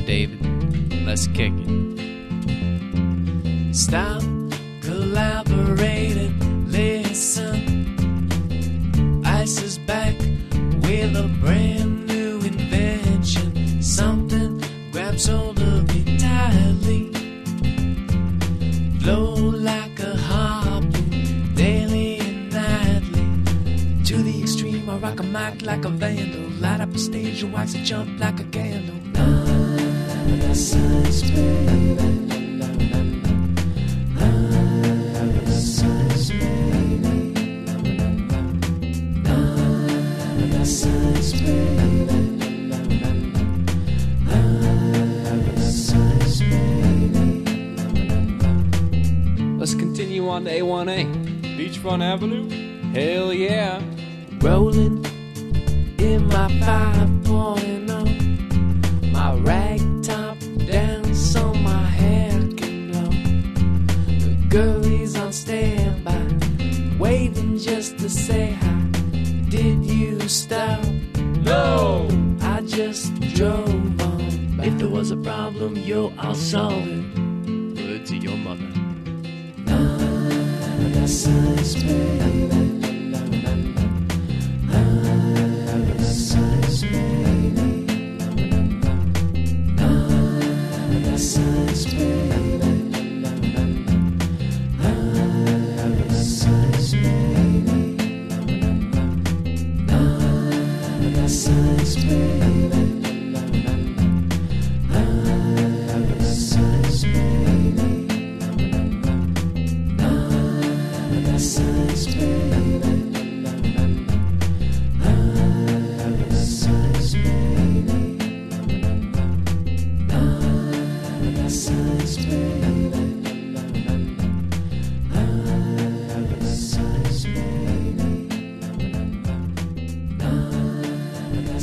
David. Let's kick it. Stop collaborating, listen. Ice is back with a brand new invention. Something grabs hold of me tightly. Blow like a harpoon, daily and nightly. To the extreme, I rock a mic like a vandal. Light up a stage, you wax a jump like a candle. On to A1A. Beachfront Avenue? Hell yeah. Rolling in my 5.0. just to say hi. Did you stop? No! I just drove on. If there was a problem, yo, I'll solve it. Word to your mother. Science, baby. Science, science baby. Science, baby. Science, baby.